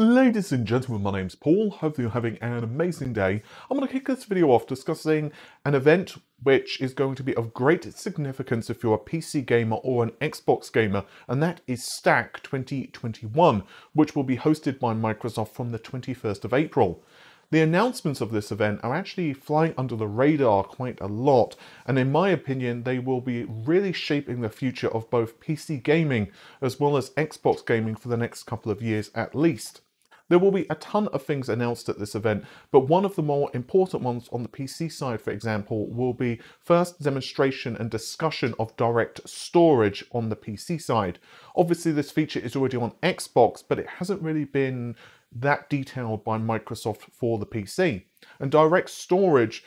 Ladies and gentlemen, my name's Paul. Hopefully you're having an amazing day. I'm going to kick this video off discussing an event which is going to be of great significance if you're a PC gamer or an Xbox gamer, and that is Stack 2021, which will be hosted by Microsoft from the 21st of April. The announcements of this event are actually flying under the radar quite a lot, and in my opinion, they will be really shaping the future of both PC gaming as well as Xbox gaming for the next couple of years at least. There will be a ton of things announced at this event, but one of the more important ones on the PC side, for example, will be first demonstration and discussion of direct storage on the PC side. Obviously, this feature is already on Xbox, but it hasn't really been that detailed by Microsoft for the PC. And direct storage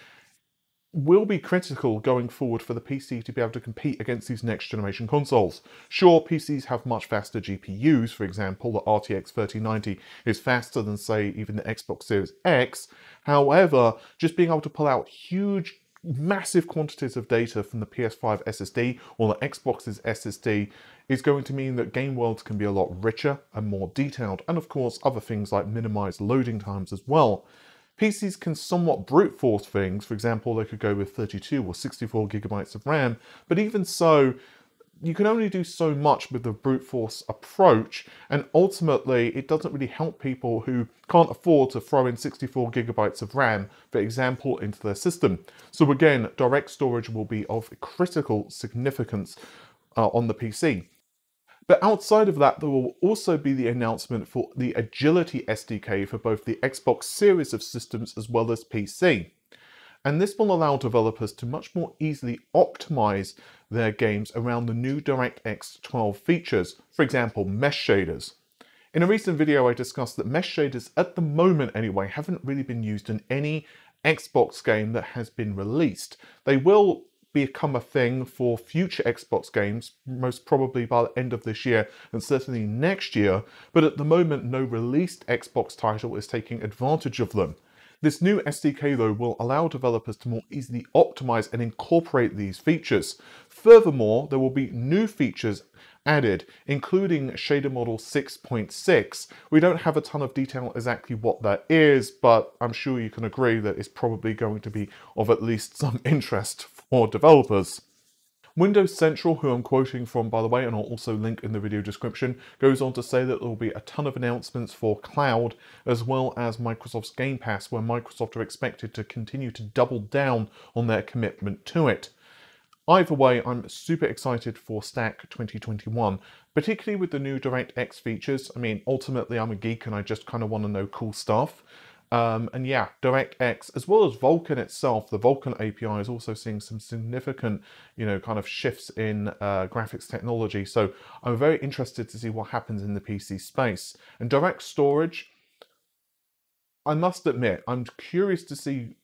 will be critical going forward for the PC to be able to compete against these next generation consoles. Sure, PCs have much faster GPUs, for example, the RTX 3090 is faster than, say, even the Xbox Series X. However, just being able to pull out huge massive quantities of data from the PS5 SSD or the Xbox's SSD is going to mean that game worlds can be a lot richer and more detailed, and of course other things like minimized loading times as well. PCs can somewhat brute force things, for example they could go with 32 or 64 gigabytes of RAM, but even so you can only do so much with the brute force approach, and ultimately it doesn't really help people who can't afford to throw in 64 gigabytes of RAM, for example, into their system. So again, direct storage will be of critical significance uh, on the PC. But outside of that, there will also be the announcement for the Agility SDK for both the Xbox series of systems as well as PC and this will allow developers to much more easily optimize their games around the new DirectX 12 features, for example, mesh shaders. In a recent video, I discussed that mesh shaders, at the moment anyway, haven't really been used in any Xbox game that has been released. They will become a thing for future Xbox games, most probably by the end of this year and certainly next year, but at the moment no released Xbox title is taking advantage of them. This new SDK though will allow developers to more easily optimize and incorporate these features. Furthermore, there will be new features added, including shader model 6.6. We don't have a ton of detail exactly what that is, but I'm sure you can agree that it's probably going to be of at least some interest for developers. Windows Central, who I'm quoting from by the way, and I'll also link in the video description, goes on to say that there will be a ton of announcements for cloud, as well as Microsoft's Game Pass, where Microsoft are expected to continue to double down on their commitment to it. Either way, I'm super excited for Stack 2021, particularly with the new DirectX features. I mean, ultimately I'm a geek and I just kind of want to know cool stuff. Um, and yeah, DirectX, as well as Vulkan itself, the Vulkan API is also seeing some significant, you know, kind of shifts in uh, graphics technology. So I'm very interested to see what happens in the PC space. And direct storage, I must admit, I'm curious to see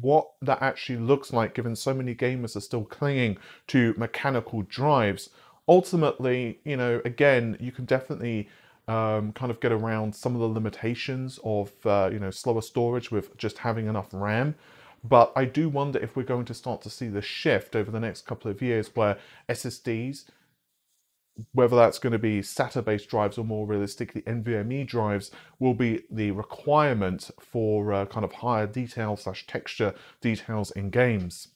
what that actually looks like, given so many gamers are still clinging to mechanical drives. Ultimately, you know, again, you can definitely um, kind of get around some of the limitations of uh, you know slower storage with just having enough RAM. But I do wonder if we're going to start to see the shift over the next couple of years where SSDs, whether that's going to be SATA-based drives or more realistically NVMe drives, will be the requirement for uh, kind of higher detail slash texture details in games.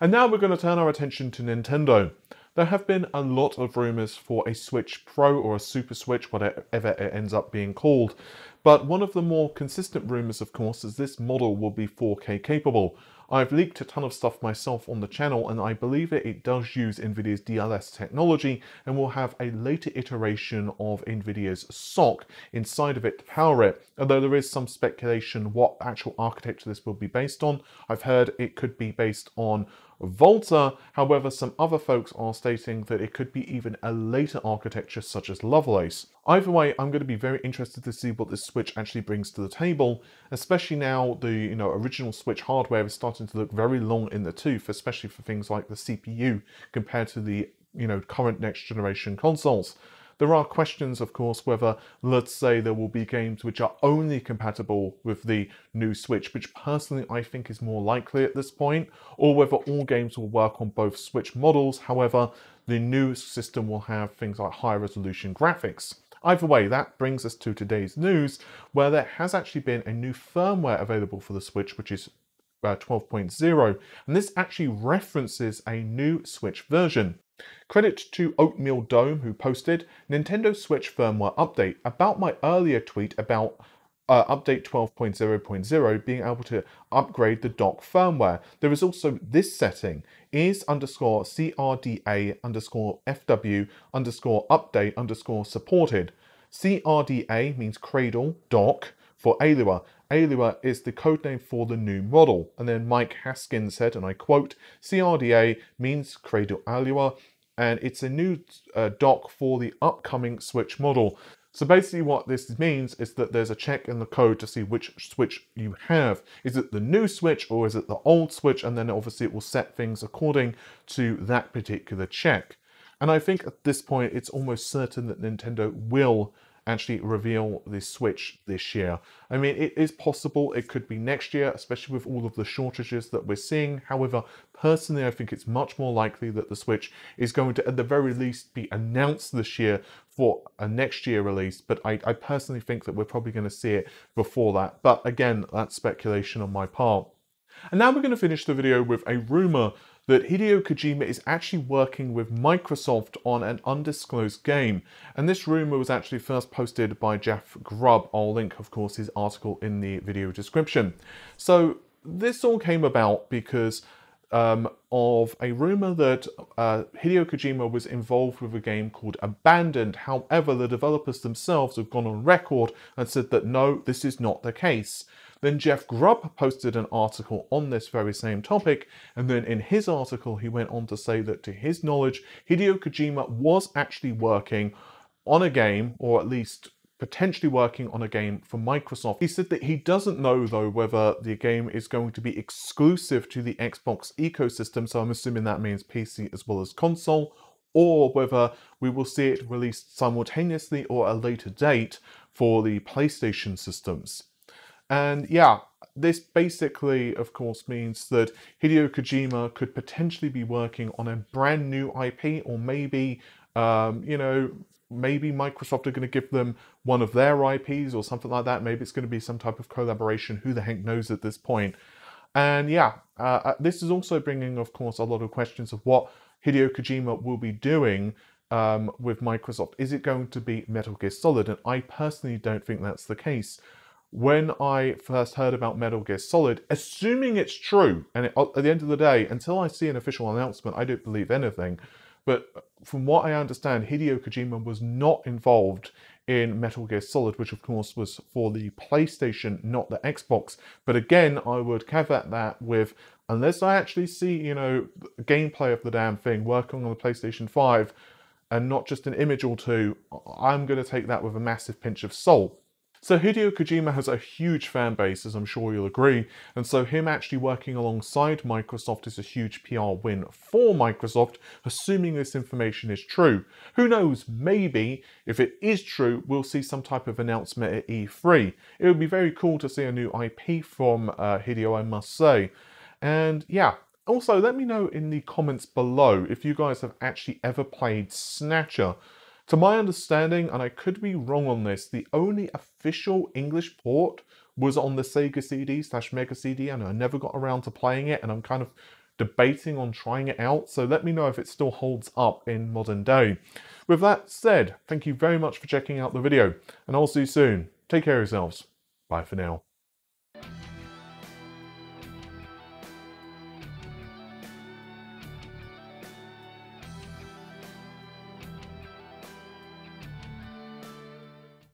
And now we're going to turn our attention to Nintendo. There have been a lot of rumours for a Switch Pro or a Super Switch, whatever it ends up being called, but one of the more consistent rumours, of course, is this model will be 4K capable. I've leaked a ton of stuff myself on the channel and I believe it does use NVIDIA's DLSS technology and will have a later iteration of NVIDIA's SoC inside of it to power it, although there is some speculation what actual architecture this will be based on. I've heard it could be based on Volta, however, some other folks are stating that it could be even a later architecture such as Lovelace. Either way, I'm going to be very interested to see what this Switch actually brings to the table, especially now the you know original Switch hardware is starting to look very long in the tooth, especially for things like the CPU compared to the you know current next generation consoles. There are questions, of course, whether, let's say, there will be games which are only compatible with the new Switch, which personally I think is more likely at this point, or whether all games will work on both Switch models. However, the new system will have things like high resolution graphics. Either way, that brings us to today's news, where there has actually been a new firmware available for the Switch, which is uh, 12.0, and this actually references a new Switch version. Credit to Oatmeal Dome who posted Nintendo Switch firmware update about my earlier tweet about uh, update 12.0.0 being able to upgrade the dock firmware. There is also this setting is underscore CRDA underscore FW underscore update underscore supported. CRDA means cradle dock for Aula. Aula is the codename for the new model. And then Mike Haskins said, and I quote, CRDA means cradle Aula and it's a new uh, dock for the upcoming Switch model. So basically what this means is that there's a check in the code to see which switch you have. Is it the new switch or is it the old switch? And then obviously it will set things according to that particular check. And I think at this point, it's almost certain that Nintendo will actually reveal the Switch this year. I mean, it is possible it could be next year, especially with all of the shortages that we're seeing. However, personally, I think it's much more likely that the Switch is going to, at the very least, be announced this year for a next year release. But I, I personally think that we're probably going to see it before that. But again, that's speculation on my part. And now we're going to finish the video with a rumor that Hideo Kojima is actually working with Microsoft on an undisclosed game. And this rumor was actually first posted by Jeff Grubb. I'll link, of course, his article in the video description. So this all came about because um, of a rumor that uh, Hideo Kojima was involved with a game called Abandoned. However, the developers themselves have gone on record and said that no, this is not the case. Then Jeff Grubb posted an article on this very same topic, and then in his article, he went on to say that to his knowledge, Hideo Kojima was actually working on a game, or at least potentially working on a game for Microsoft. He said that he doesn't know though whether the game is going to be exclusive to the Xbox ecosystem, so I'm assuming that means PC as well as console, or whether we will see it released simultaneously or a later date for the PlayStation systems. And yeah, this basically, of course, means that Hideo Kojima could potentially be working on a brand new IP, or maybe, um, you know, maybe Microsoft are going to give them one of their IPs or something like that. Maybe it's going to be some type of collaboration. Who the heck knows at this point? And yeah, uh, uh this is also bringing, of course, a lot of questions of what Hideo Kojima will be doing um, with Microsoft. Is it going to be Metal Gear Solid? And I personally don't think that's the case when I first heard about Metal Gear Solid, assuming it's true, and it, at the end of the day, until I see an official announcement, I don't believe anything. But from what I understand, Hideo Kojima was not involved in Metal Gear Solid, which of course was for the PlayStation, not the Xbox. But again, I would caveat that with unless I actually see, you know, gameplay of the damn thing working on the PlayStation 5 and not just an image or two, I'm going to take that with a massive pinch of salt. So Hideo Kojima has a huge fan base, as I'm sure you'll agree, and so him actually working alongside Microsoft is a huge PR win for Microsoft, assuming this information is true. Who knows, maybe, if it is true, we'll see some type of announcement at E3. It would be very cool to see a new IP from uh, Hideo, I must say. And yeah, also let me know in the comments below if you guys have actually ever played Snatcher. To my understanding, and I could be wrong on this, the only official English port was on the Sega CD slash Mega CD, and I never got around to playing it, and I'm kind of debating on trying it out, so let me know if it still holds up in modern day. With that said, thank you very much for checking out the video, and I'll see you soon. Take care of yourselves. Bye for now.